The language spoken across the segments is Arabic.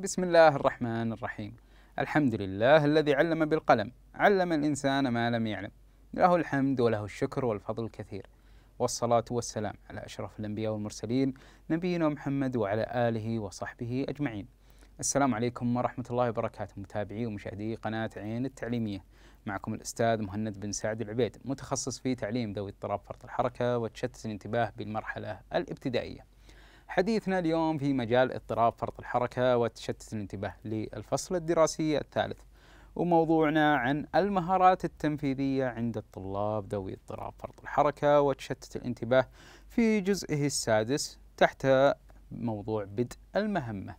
بسم الله الرحمن الرحيم. الحمد لله الذي علم بالقلم علم الإنسان ما لم يعلم. له الحمد وله الشكر والفضل الكثير. والصلاة والسلام على أشرف الأنبياء والمرسلين نبينا محمد وعلى آله وصحبه أجمعين. السلام عليكم ورحمة الله وبركاته متابعي ومشاهدي قناة عين التعليمية. معكم الأستاذ مهند بن سعد العبيد متخصص في تعليم ذوي اضطراب فرط الحركة وتشتت الانتباه بالمرحلة الابتدائية. حديثنا اليوم في مجال اضطراب فرط الحركة وتشتت الانتباه للفصل الدراسي الثالث وموضوعنا عن المهارات التنفيذية عند الطلاب ذوي اضطراب فرط الحركة وتشتت الانتباه في جزئه السادس تحت موضوع بدء المهمة.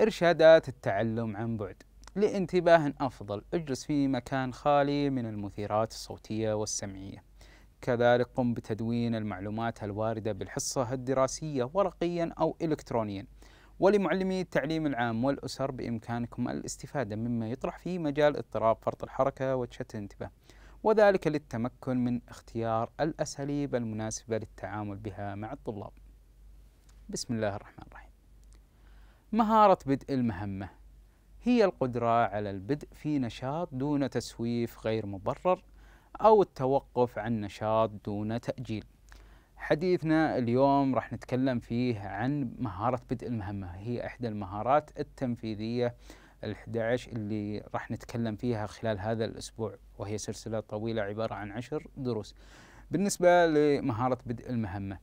إرشادات التعلم عن بعد لانتباه أفضل اجلس في مكان خالي من المثيرات الصوتية والسمعية. كذلك قم بتدوين المعلومات الواردة بالحصة الدراسية ورقيا أو إلكترونيا. ولمعلمي التعليم العام والأسر بإمكانكم الاستفادة مما يطرح في مجال اضطراب فرط الحركة وتشتت الانتباه. وذلك للتمكن من اختيار الأساليب المناسبة للتعامل بها مع الطلاب. بسم الله الرحمن الرحيم. مهارة بدء المهمة هي القدرة على البدء في نشاط دون تسويف غير مبرر أو التوقف عن نشاط دون تأجيل. حديثنا اليوم راح نتكلم فيه عن مهارة بدء المهمة. هي إحدى المهارات التنفيذية ال11 اللي راح نتكلم فيها خلال هذا الأسبوع وهي سلسلة طويلة عبارة عن عشر دروس. بالنسبة لمهارة بدء المهمة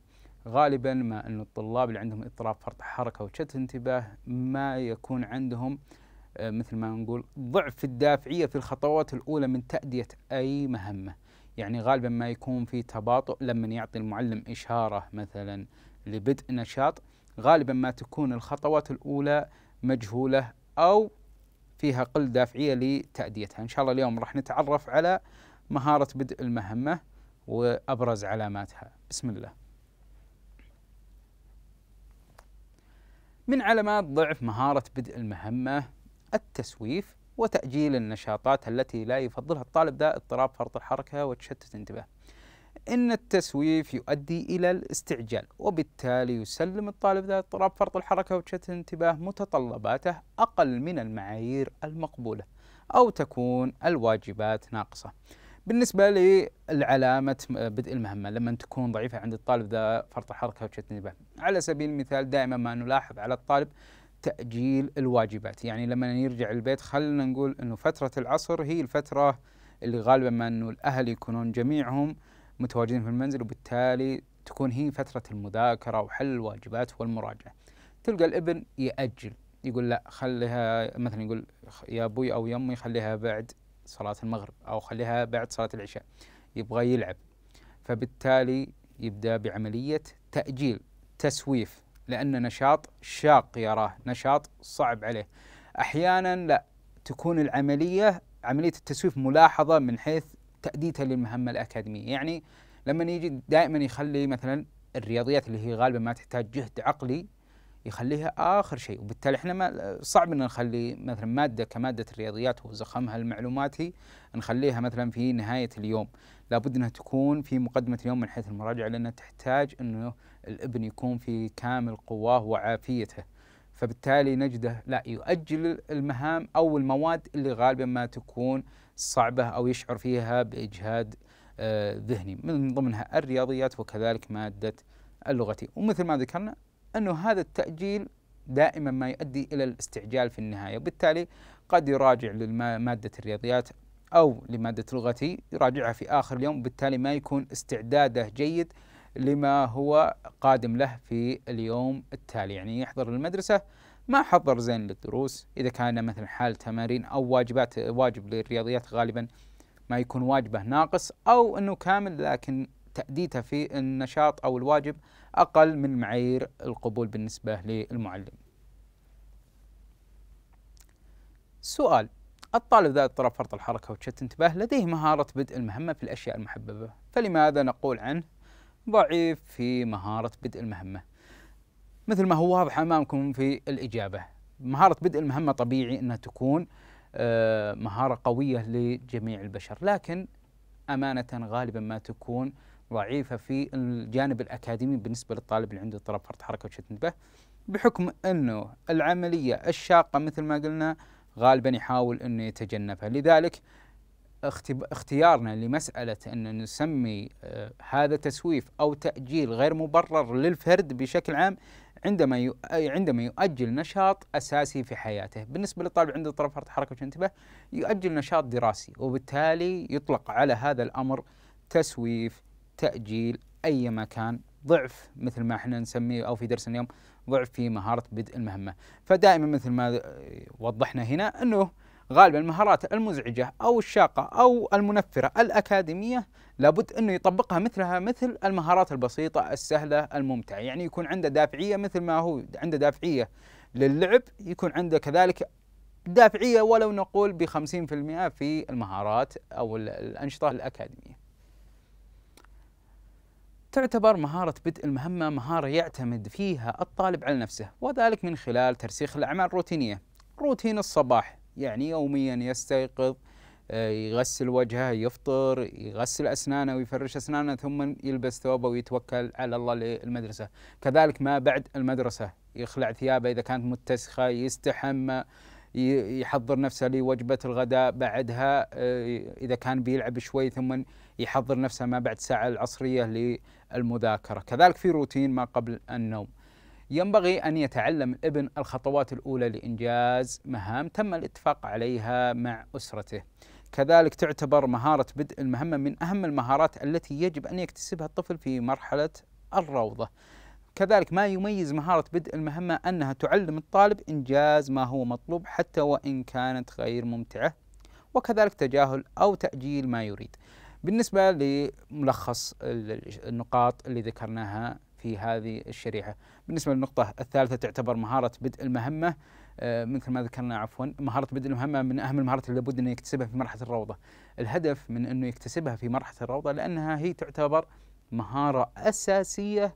غالبا ما أن الطلاب اللي عندهم اضطراب فرط حركة وشتت انتباه ما يكون عندهم آه، مثل ما نقول ضعف في الدافعية في الخطوات الأولى من تأدية أي مهمة. يعني غالبا ما يكون في تباطؤ لما يعطي المعلم إشارة مثلا لبدء نشاط غالبا ما تكون الخطوات الأولى مجهولة أو فيها قل دافعية لتأديتها. إن شاء الله اليوم راح نتعرف على مهارة بدء المهمة وأبرز علاماتها. بسم الله. من علامات ضعف مهارة بدء المهمة التسويف وتأجيل النشاطات التي لا يفضلها الطالب ذا اضطراب فرط الحركة وتشتت انتباه إن التسويف يؤدي إلى الاستعجال وبالتالي يسلم الطالب ذا اضطراب فرط الحركة وتشتت الانتباه متطلباته أقل من المعايير المقبولة أو تكون الواجبات ناقصة. بالنسبة للعلامة بدء المهمة لما تكون ضعيفة عند الطالب ذا فرط الحركة وتشتت الانتباه على سبيل المثال دائما ما نلاحظ على الطالب تأجيل الواجبات. يعني لما يرجع البيت خلينا نقول أنه فترة العصر هي الفترة اللي غالبا ما أنه الأهل يكونون جميعهم متواجدين في المنزل وبالتالي تكون هي فترة المذاكرة وحل الواجبات والمراجعة. تلقى الابن يأجل يقول لا خليها مثلا يقول يا أبوي أو يمي خليها بعد صلاة المغرب أو خليها بعد صلاة العشاء يبغى يلعب. فبالتالي يبدأ بعملية تأجيل تسويف. لأن نشاط شاق يراه نشاط صعب عليه. أحيانا لا تكون العملية عملية التسويف ملاحظة من حيث تأديتها للمهمة الأكاديمية. يعني لما يجي دائما يخلي مثلا الرياضيات اللي هي غالبا ما تحتاج جهد عقلي يخليها آخر شيء. وبالتالي إحنا ما صعب إن نخلي مثلا مادة كمادة الرياضيات وزخمها المعلوماتي نخليها مثلا في نهاية اليوم. لابد إنها تكون في مقدمة اليوم من حيث المراجعة لأنها تحتاج إنه الإبن يكون في كامل قواه وعافيته. فبالتالي نجده لا يؤجل المهام أو المواد اللي غالبا ما تكون صعبة أو يشعر فيها بإجهاد آه، ذهني من ضمنها الرياضيات وكذلك مادة اللغتي ومثل ما ذكرنا أنه هذا التأجيل دائما ما يؤدي إلى الاستعجال في النهاية. وبالتالي قد يراجع لماده الرياضيات أو لمادة لغتي يراجعها في آخر اليوم. وبالتالي ما يكون استعداده جيد لما هو قادم له في اليوم التالي. يعني يحضر المدرسة ما حضر زين للدروس. إذا كان مثلا حال تمارين أو واجبات واجب للرياضيات غالبا ما يكون واجبه ناقص أو أنه كامل لكن تأديته في النشاط أو الواجب أقل من معايير القبول بالنسبة للمعلم. سؤال الطالب ذا اضطراب فرط الحركة وتشتت انتباه لديه مهارة بدء المهمة في الأشياء المحببة فلماذا نقول عنه ضعيف في مهارة بدء المهمة؟ مثل ما هو واضح أمامكم في الإجابة. مهارة بدء المهمة طبيعي أنها تكون آه، مهارة قوية لجميع البشر لكن أمانة غالبا ما تكون ضعيفة في الجانب الأكاديمي بالنسبة للطالب اللي عنده اضطراب فرط حركة وشتت انتباه بحكم أنه العملية الشاقة مثل ما قلنا غالبا يحاول أنه يتجنبها. لذلك اختيارنا لمسألة أن نسمي آه، هذا تسويف أو تأجيل غير مبرر للفرد بشكل عام عندما عندما يؤجل نشاط أساسي في حياته، بالنسبة للطالب عنده اضطراب فرط حركة وانتباه يؤجل نشاط دراسي وبالتالي يطلق على هذا الأمر تسويف، تأجيل أي مكان ضعف مثل ما إحنا نسميه أو في درس اليوم ضعف في مهارة بدء المهمة، فدائما مثل ما وضحنا هنا إنه غالبا المهارات المزعجة أو الشاقة أو المنفرة الأكاديمية لابد أنه يطبقها مثلها مثل المهارات البسيطة السهلة الممتعة. يعني يكون عنده دافعية مثل ما هو عنده دافعية للعب يكون عنده كذلك دافعية ولو نقول في المئة في المهارات أو الأنشطة الأكاديمية. تعتبر مهارة بدء المهمة مهارة يعتمد فيها الطالب على نفسه وذلك من خلال ترسيخ الأعمال الروتينية. روتين الصباح يعني يوميا يستيقظ آه، يغسل وجهه يفطر يغسل أسنانه ويفرش أسنانه ثم يلبس ثوبه ويتوكل على الله للمدرسة. كذلك ما بعد المدرسة يخلع ثيابه إذا كانت متسخة يستحمى يحضر نفسه لوجبة الغداء بعدها آه، إذا كان بيلعب شوي ثم يحضر نفسه ما بعد ساعة العصرية للمذاكرة. كذلك في روتين ما قبل النوم. ينبغي أن يتعلم الابن الخطوات الأولى لإنجاز مهام تم الاتفاق عليها مع أسرته. كذلك تعتبر مهارة بدء المهمة من أهم المهارات التي يجب أن يكتسبها الطفل في مرحلة الروضة. كذلك ما يميز مهارة بدء المهمة أنها تعلم الطالب إنجاز ما هو مطلوب حتى وإن كانت غير ممتعة وكذلك تجاهل أو تأجيل ما يريد. بالنسبة لملخص النقاط اللي ذكرناها في هذه الشريحة. بالنسبة للنقطة الثالثة تعتبر مهارة بدء المهمة. آه، مثل ما ذكرنا عفوا مهارة بدء المهمة من أهم المهارات اللي لابد أنه يكتسبها في مرحلة الروضة. الهدف من أنه يكتسبها في مرحلة الروضة لأنها هي تعتبر مهارة أساسية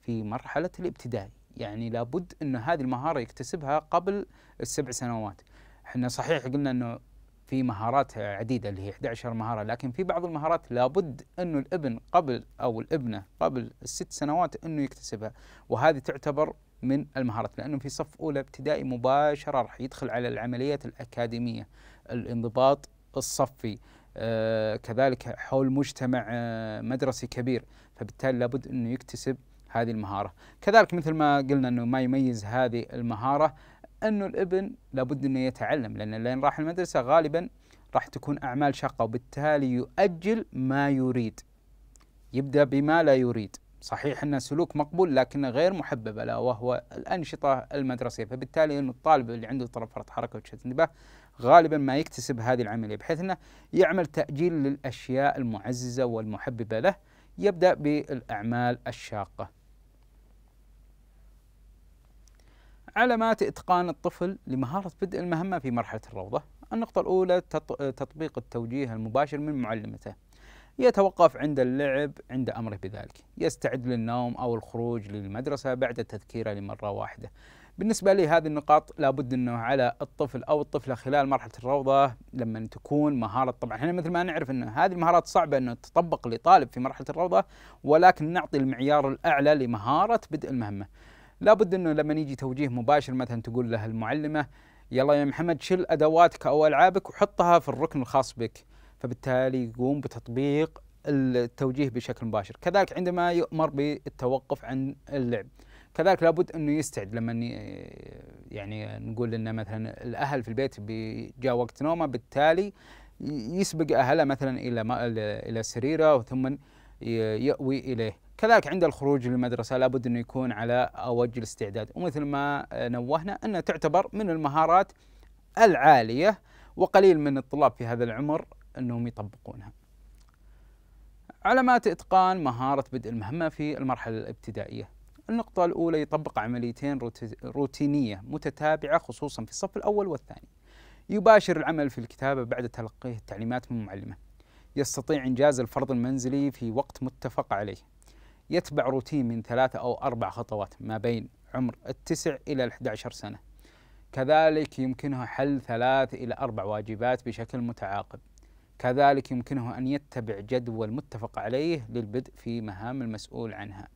في مرحلة الابتدائي يعني لابد أن هذه المهارة يكتسبها قبل السبع سنوات. إحنا صحيح قلنا أنه في مهارات عديدة اللي هي 11 مهارة لكن في بعض المهارات لابد إنه الإبن قبل أو الإبنة قبل الست سنوات إنه يكتسبها وهذه تعتبر من المهارات لأنه في صف أولى ابتدائي مباشرة راح يدخل على العمليات الأكاديمية الانضباط الصفي آه كذلك حول مجتمع آه مدرسي كبير فبالتالي لابد إنه يكتسب هذه المهارة. كذلك مثل ما قلنا إنه ما يميز هذه المهارة انه الابن لابد أنه يتعلم لأن لين راح المدرسة غالبا راح تكون أعمال شاقة وبالتالي يؤجل ما يريد. يبدأ بما لا يريد. صحيح انه سلوك مقبول لكنه غير محبب له وهو الأنشطة المدرسية. فبالتالي انه الطالب اللي عنده اضطراب فرط حركة وتشتت انتباه غالبا ما يكتسب هذه العملية بحيث أنه يعمل تأجيل للأشياء المعززة والمحببة له. يبدأ بالأعمال الشاقة. علامات إتقان الطفل لمهارة بدء المهمة في مرحلة الروضة. النقطة الأولى تطبيق التوجيه المباشر من معلمته. يتوقف عند اللعب عند أمره بذلك. يستعد للنوم أو الخروج للمدرسة بعد تذكيره لمرة واحدة. بالنسبة لي هذه النقاط لابد أنه على الطفل أو الطفلة خلال مرحلة الروضة لما تكون مهارة. طبعا إحنا مثل ما نعرف أن هذه المهارات صعبة أنه تطبق لطالب في مرحلة الروضة ولكن نعطي المعيار الأعلى لمهارة بدء المهمة. لابد إنه لما يجي توجيه مباشر مثلا تقول له المعلمة يلا يا محمد شل أدواتك أو ألعابك وحطها في الركن الخاص بك. فبالتالي يقوم بتطبيق التوجيه بشكل مباشر. كذلك عندما يؤمر بالتوقف عن اللعب. كذلك لابد إنه يستعد. لما يعني نقول ان مثلا الأهل في البيت جاء وقت نومه بالتالي يسبق أهله مثلا إلى إلى سريره ثم يأوي إليه. كذلك عند الخروج للمدرسة لابد أنه يكون على وجه الاستعداد. ومثل ما نوهنا أنها تعتبر من المهارات العالية وقليل من الطلاب في هذا العمر أنهم يطبقونها. علامات إتقان مهارة بدء المهمة في المرحلة الابتدائية. النقطة الأولى يطبق عمليتين روتينية متتابعة خصوصا في الصف الأول والثاني. يباشر العمل في الكتابة بعد تلقيه التعليمات من معلمه. يستطيع إنجاز الفرض المنزلي في وقت متفق عليه. يتبع روتين من ثلاثة أو أربع خطوات ما بين عمر التسع إلى الأحد عشر سنة. كذلك يمكنه حل ثلاث إلى أربع واجبات بشكل متعاقب. كذلك يمكنه أن يتبع جدول متفق عليه للبدء في مهام المسؤول عنها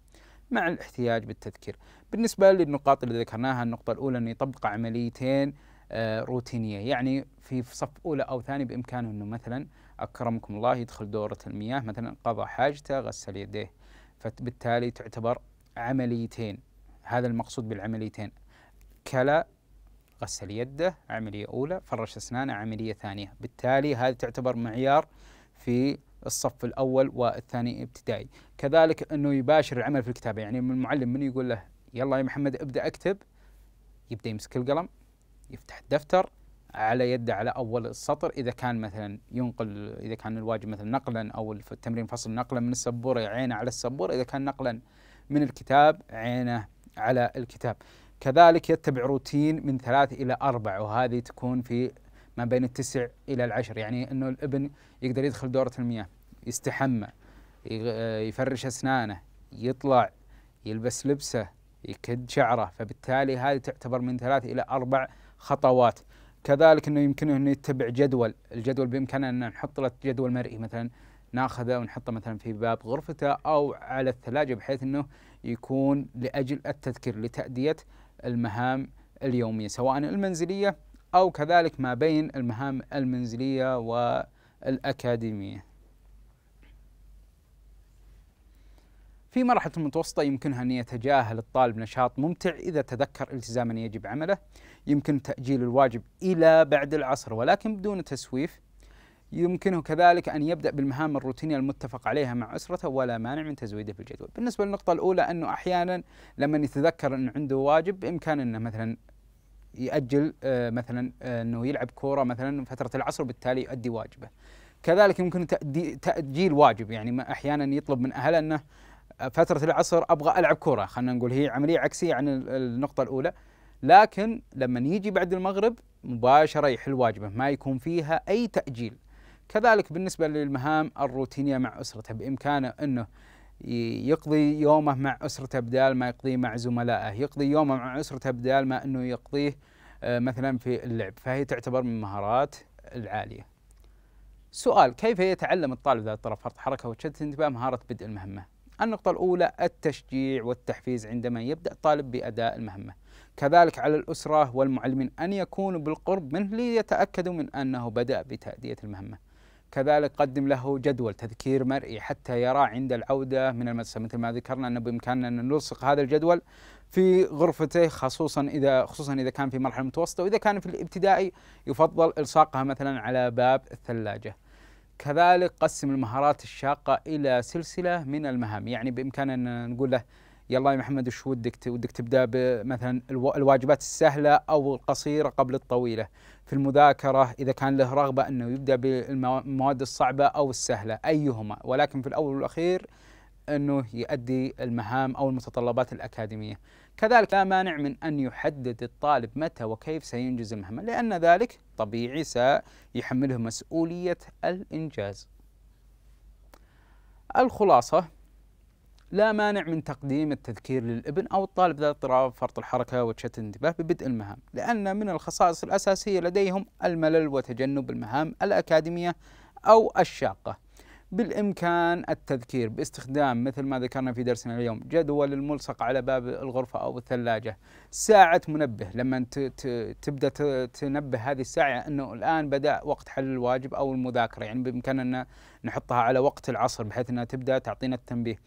مع الاحتياج بالتذكير. بالنسبة للنقاط اللي ذكرناها النقطة الأولى أنه يطبق عمليتين آه، روتينية. يعني في صف أولى أو ثاني بإمكانه أنه مثلا أكرمكم الله يدخل دورة المياه مثلا قضى حاجته غسل يديه. فبالتالي تعتبر عمليتين. هذا المقصود بالعمليتين. كلا غسل يده عملية أولى. فرش أسنانه عملية ثانية. بالتالي هذه تعتبر معيار في الصف الأول والثاني ابتدائي. كذلك أنه يباشر العمل في الكتابة. يعني المعلم من يقول له يلا يا محمد ابدأ اكتب. يبدأ يمسك القلم يفتح الدفتر على يده على أول السطر إذا كان مثلا ينقل إذا كان الواجب مثلا نقلا أو التمرين فصل نقلا من السبورة عينه على السبورة إذا كان نقلا من الكتاب عينه على الكتاب. كذلك يتبع روتين من ثلاث إلى أربع وهذه تكون في ما بين التسع إلى العشر. يعني إنه الابن يقدر يدخل دورة المياه يستحمى يفرش أسنانه يطلع يلبس لبسه يكد شعره. فبالتالي هذه تعتبر من ثلاث إلى أربع خطوات. كذلك إنه يمكنه إنه يتبع جدول، الجدول بإمكاننا أن نحط له جدول مرئي مثلا نأخذه ونحطه مثلا في باب غرفته أو على الثلاجة بحيث إنه يكون لأجل التذكير لتأدية المهام اليومية سواء المنزلية أو كذلك ما بين المهام المنزلية والأكاديمية. في مرحلة المتوسطة يمكنها أن يتجاهل الطالب نشاط ممتع إذا تذكر التزاما يجب عمله. يمكن تأجيل الواجب إلى بعد العصر ولكن بدون تسويف. يمكنه كذلك أن يبدأ بالمهام الروتينية المتفق عليها مع أسرته ولا مانع من تزويده بالجدول. بالنسبة للنقطة الأولى أنه أحيانا لما يتذكر أنه عنده واجب بإمكانه أنه مثلا يأجل آه مثلا آه أنه يلعب كورة مثلا فترة العصر وبالتالي يؤدي واجبه. كذلك يمكن تأجيل واجب يعني أحيانا يطلب من أهله أنه فترة العصر أبغى ألعب كورة. خلينا نقول هي عملية عكسية عن النقطة الأولى. لكن لما يجي بعد المغرب مباشرة يحل واجبه ما يكون فيها أي تأجيل. كذلك بالنسبة للمهام الروتينية مع أسرته بإمكانه أنه يقضي يومه مع أسرته بدال ما يقضيه مع زملائه. يقضي يومه مع أسرته بدال ما أنه يقضيه آه، مثلا في اللعب. فهي تعتبر من المهارات العالية. سؤال كيف يتعلم الطالب ذات الطرف فرط حركة وتشتت انتباه مهارة بدء المهمة. النقطة الأولى التشجيع والتحفيز عندما يبدأ الطالب بأداء المهمة. كذلك على الأسرة والمعلمين أن يكونوا بالقرب منه ليتأكدوا من أنه بدأ بتأدية المهمة. كذلك قدم له جدول تذكير مرئي حتى يرى عند العودة من المدرسة. مثل ما ذكرنا أنه بإمكاننا أن نلصق هذا الجدول في غرفته خصوصا إذا خصوصا إذا كان في مرحلة متوسطة وإذا كان في الابتدائي يفضل إلصاقها مثلا على باب الثلاجة. كذلك قسم المهارات الشاقة إلى سلسلة من المهام. يعني بإمكاننا نقول له يلا يا محمد وش ودك ودك تبدأ بمثلا الواجبات السهلة أو القصيرة قبل الطويلة. في المذاكرة إذا كان له رغبة أنه يبدأ بالمواد الصعبة أو السهلة أيهما؟ ولكن في الأول والأخير أنه يؤدي المهام أو المتطلبات الأكاديمية. كذلك لا مانع من أن يحدد الطالب متى وكيف سينجز المهمة لأن ذلك طبيعي سيحمله مسؤولية الإنجاز. الخلاصة لا مانع من تقديم التذكير للابن أو الطالب ذات اضطراب فرط الحركة وتشتت الانتباه ببدء المهام لأن من الخصائص الأساسية لديهم الملل وتجنب المهام الأكاديمية أو الشاقة. بالإمكان التذكير باستخدام مثل ما ذكرنا في درسنا اليوم جدول الملصق على باب الغرفة أو الثلاجة ساعة منبه. لما تبدأ تنبه هذه الساعة أنه الآن بدأ وقت حل الواجب أو المذاكرة يعني بإمكاننا نحطها على وقت العصر بحيث أنها تبدأ تعطينا التنبيه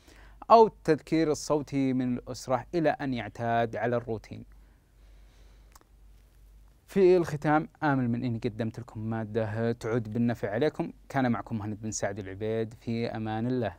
أو التذكير الصوتي من الأسرة إلى أن يعتاد على الروتين. في الختام آمل من أني قدمت لكم مادة تعود بالنفع عليكم. كان معكم مهند بن سعد العبيد. في أمان الله.